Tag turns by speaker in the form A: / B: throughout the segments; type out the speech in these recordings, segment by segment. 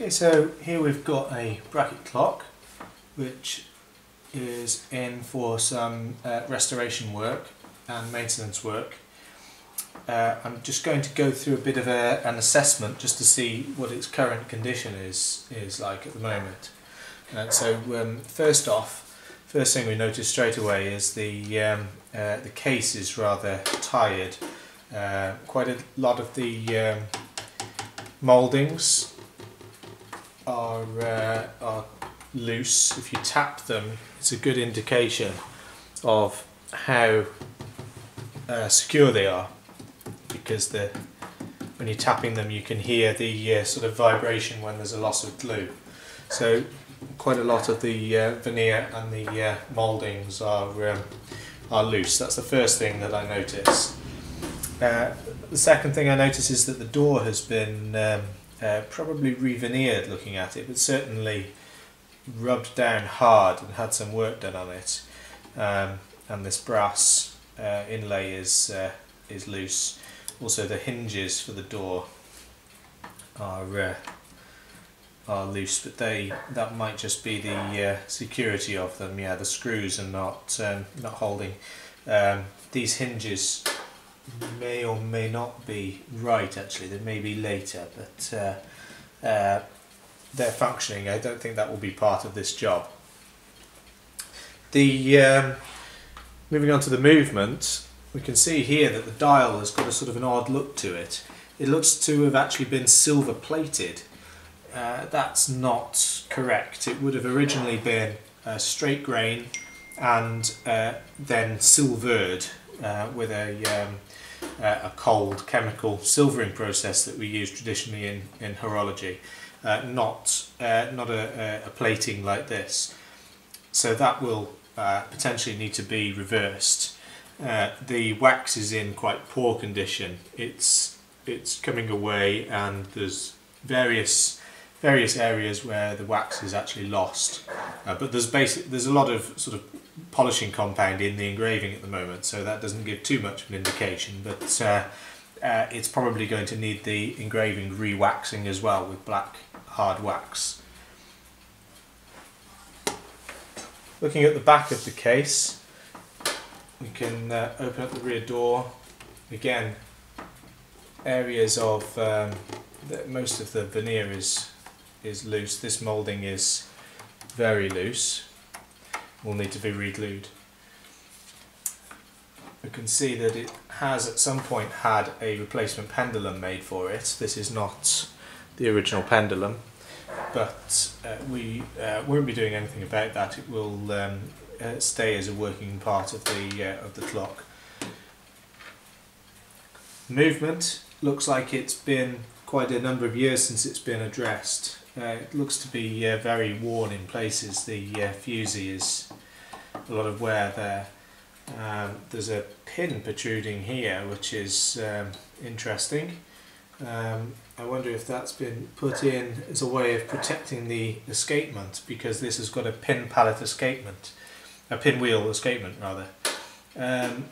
A: Okay, so here we've got a bracket clock which is in for some uh, restoration work and maintenance work. Uh, I'm just going to go through a bit of a, an assessment just to see what its current condition is is like at the moment. Uh, so um, first off, first thing we notice straight away is the um, uh, the case is rather tired. Uh, quite a lot of the um, mouldings are uh, are loose. If you tap them, it's a good indication of how uh, secure they are because the when you're tapping them you can hear the uh, sort of vibration when there's a loss of glue. So quite a lot of the uh, veneer and the uh, mouldings are um, are loose. That's the first thing that I notice. Uh, the second thing I notice is that the door has been um, uh, probably re-veneered looking at it, but certainly rubbed down hard and had some work done on it. Um, and this brass uh, inlay is uh, is loose. Also, the hinges for the door are uh, are loose, but they that might just be the uh, security of them. Yeah, the screws are not um, not holding. Um, these hinges may or may not be right. Actually, they may be later, but uh, uh, they're functioning. I don't think that will be part of this job. The um, moving on to the movement, we can see here that the dial has got a sort of an odd look to it. It looks to have actually been silver plated. Uh, that's not correct. It would have originally been straight grain and uh, then silvered uh, with a, um, a cold chemical silvering process that we use traditionally in, in horology, uh, not, uh, not a, a, plating like this. So that will uh, potentially need to be reversed. Uh, the wax is in quite poor condition. It's it's coming away, and there's various various areas where the wax is actually lost. Uh, but there's basic there's a lot of sort of polishing compound in the engraving at the moment, so that doesn't give too much of an indication. But uh, uh, it's probably going to need the engraving re-waxing as well with black hard wax. Looking at the back of the case, we can uh, open up the rear door again areas of um, the, most of the veneer is is loose this molding is very loose will need to be re-glued we can see that it has at some point had a replacement pendulum made for it this is not the original pendulum but uh, we uh, won't be doing anything about that it will um, uh, stay as a working part of the uh, of the clock. Movement looks like it's been quite a number of years since it's been addressed. Uh, it looks to be uh, very worn in places. The uh, fusee is a lot of wear there. Um, there's a pin protruding here which is um, interesting. Um, I wonder if that's been put in as a way of protecting the escapement because this has got a pin pallet escapement a pinwheel escapement rather. Um,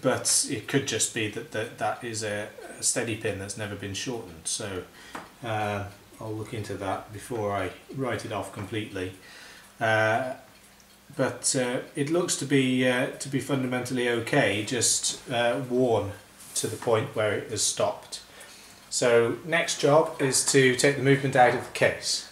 A: but it could just be that that, that is a, a steady pin that's never been shortened. So uh, I'll look into that before I write it off completely. Uh, but uh, it looks to be uh, to be fundamentally okay, just uh, worn to the point where it has stopped. So next job is to take the movement out of the case.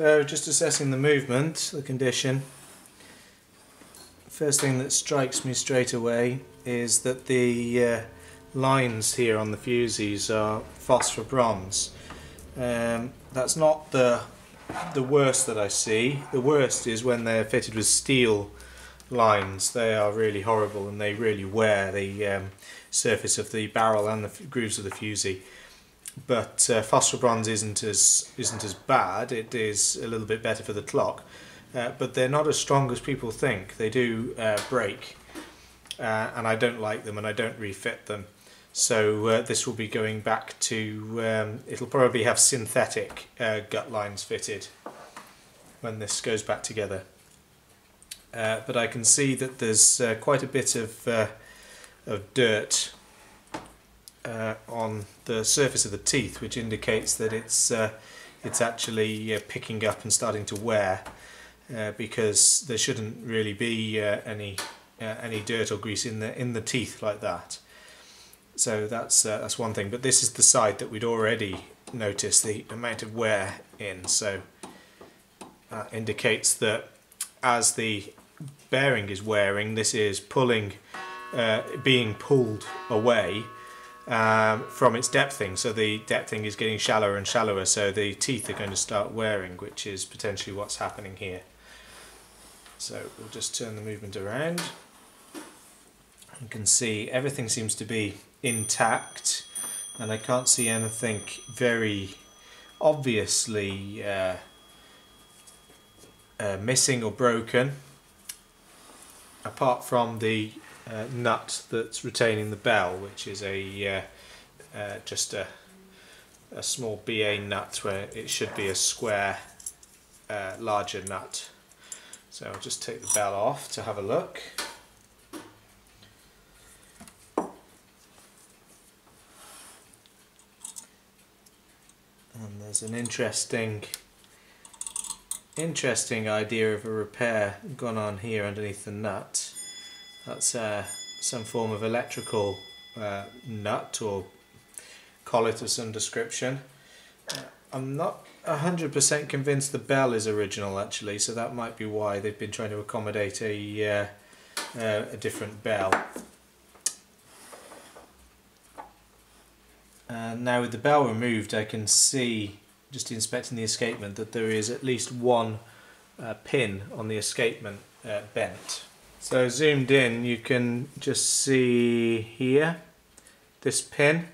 A: So just assessing the movement, the condition. first thing that strikes me straight away is that the uh, lines here on the fusees are phosphor bronze. Um, that's not the the worst that I see. The worst is when they're fitted with steel lines. They are really horrible and they really wear the um, surface of the barrel and the grooves of the fusee. But uh, phosphor bronze isn't as isn't as bad. It is a little bit better for the clock, uh, but they're not as strong as people think. They do uh, break, uh, and I don't like them, and I don't refit them. So uh, this will be going back to. Um, it'll probably have synthetic uh, gut lines fitted when this goes back together. But I can see that there's quite a bit of of dirt uh, on the surface of the teeth, which indicates that it's uh, it's actually uh, picking up and starting to wear, because there shouldn't really be any any dirt or grease in the in the teeth like that. So that's that's one thing. But this is the side that we'd already noticed the amount of wear in. So that indicates that as the bearing is wearing, this is pulling, uh, being pulled away um, from its depthing. So the depthing is getting shallower and shallower, so the teeth are going to start wearing, which is potentially what's happening here. So we'll just turn the movement around. You can see everything seems to be intact and I can't see anything very obviously uh, uh, missing or broken apart from the uh, nut that's retaining the bell, which is a uh, uh, just a, a small BA nut where it should be a square uh, larger nut. So I'll just take the bell off to have a look. And there's an interesting interesting idea of a repair gone on here underneath the nut. That's uh, some form of electrical uh, nut or collet of some description. Uh, I'm not 100% convinced the bell is original actually, so that might be why they've been trying to accommodate a, uh, uh, a different bell. And now with the bell removed I can see just inspecting the escapement that there is at least one uh, pin on the escapement uh, bent. So zoomed in you can just see here this pin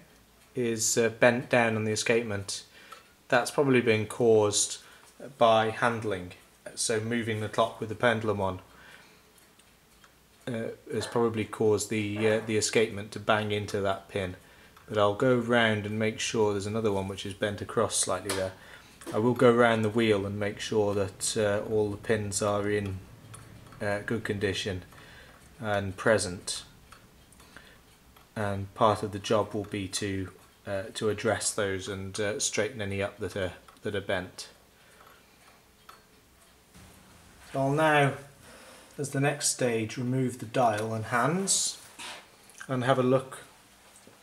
A: is uh, bent down on the escapement. That's probably been caused by handling so moving the clock with the pendulum on uh, has probably caused the uh, the escapement to bang into that pin but I'll go round and make sure there's another one which is bent across slightly there. I will go around the wheel and make sure that uh, all the pins are in uh, good condition and present and part of the job will be to uh, to address those and uh, straighten any up that are that are bent. So I'll now as the next stage remove the dial and hands and have a look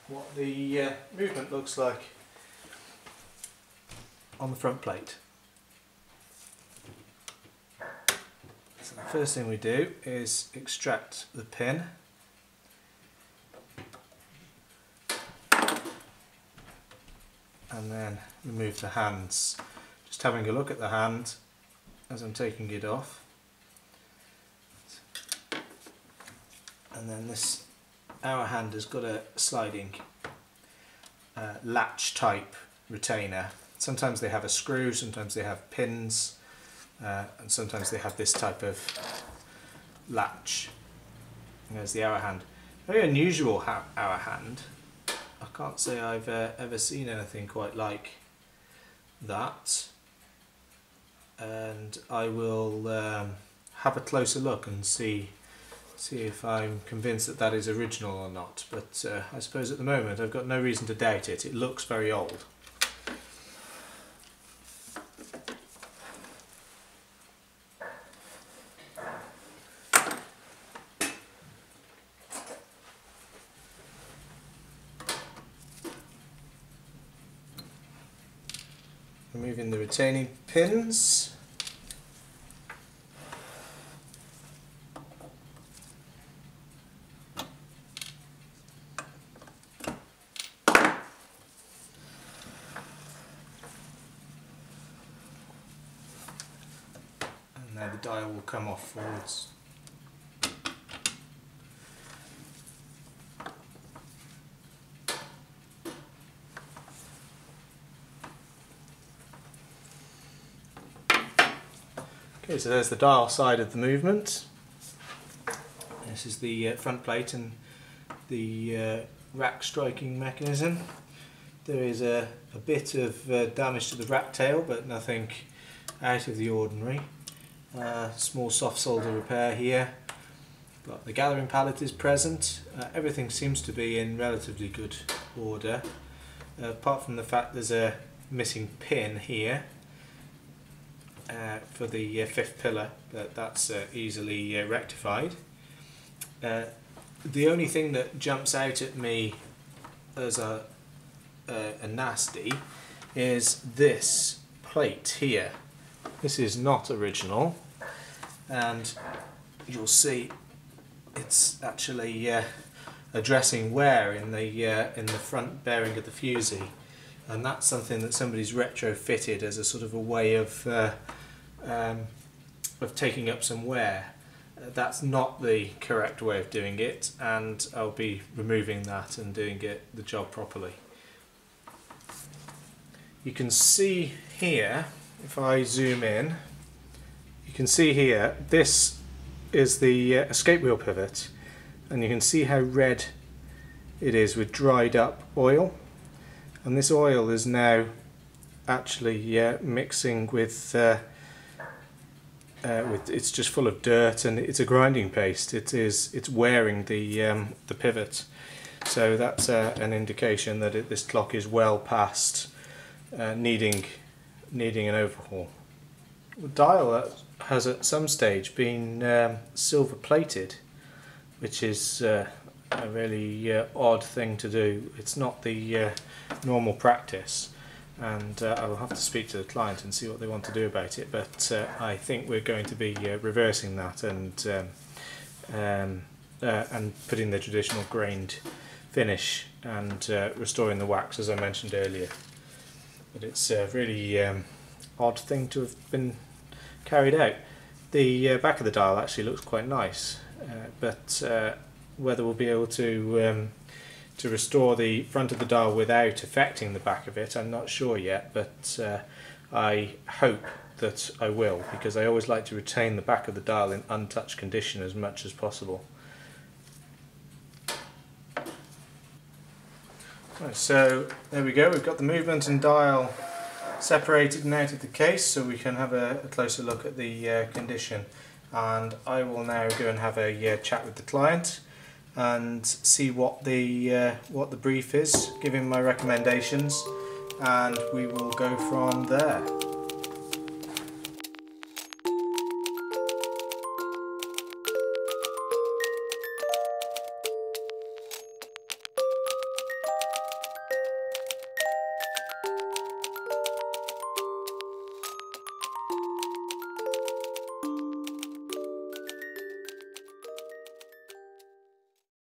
A: what the uh, movement looks like on the front plate. So the first thing we do is extract the pin and then remove the hands. Just having a look at the hand as I'm taking it off. And then this hour hand has got a sliding uh, latch type retainer. Sometimes they have a screw, sometimes they have pins, uh, and sometimes they have this type of latch. And there's the hour hand. Very unusual hour hand. I can't say I've uh, ever seen anything quite like that. And I will um, have a closer look and see see if I'm convinced that that is original or not. But uh, I suppose at the moment I've got no reason to doubt it. It looks very old. removing the retaining pins. And now the dial will come off forwards. Okay, so there's the dial side of the movement. This is the uh, front plate and the uh, rack striking mechanism. There is a, a bit of uh, damage to the rack tail, but nothing out of the ordinary. Uh, small soft solder repair here. But the gathering pallet is present. Uh, everything seems to be in relatively good order, uh, apart from the fact there's a missing pin here uh, for the uh, fifth pillar, that, that's uh, easily uh, rectified. Uh, the only thing that jumps out at me as a, a, a nasty is this plate here. This is not original, and you'll see it's actually uh, addressing wear in the uh, in the front bearing of the fusee, and that's something that somebody's retrofitted as a sort of a way of uh, um, of taking up some wear. Uh, that's not the correct way of doing it, and I'll be removing that and doing it the job properly. You can see here, if I zoom in, you can see here, this is the uh, escape wheel pivot, and you can see how red it is with dried up oil. And this oil is now actually mixing with uh, uh, with, it's just full of dirt and it's a grinding paste. It is it's wearing the um, the pivot, so that's uh, an indication that it, this clock is well past uh, needing needing an overhaul. The dial has at some stage been um, silver plated, which is uh, a really uh, odd thing to do. It's not the uh, normal practice and uh, I will have to speak to the client and see what they want to do about it. But uh, I think we're going to be uh, reversing that and um, um, uh, and putting the traditional grained finish and restoring the wax as I mentioned earlier. But it's a really um, odd thing to have been carried out. The back of the dial actually looks quite nice, but whether we'll be able to um, to restore the front of the dial without affecting the back of it. I'm not sure yet, but uh, I hope that I will because I always like to retain the back of the dial in untouched condition as much as possible. Right, so there we go, we've got the movement and dial separated and out of the case so we can have a, a closer look at the uh, condition and I will now go and have a uh, chat with the client and see what the uh, what the brief is, give him my recommendations, and we will go from there.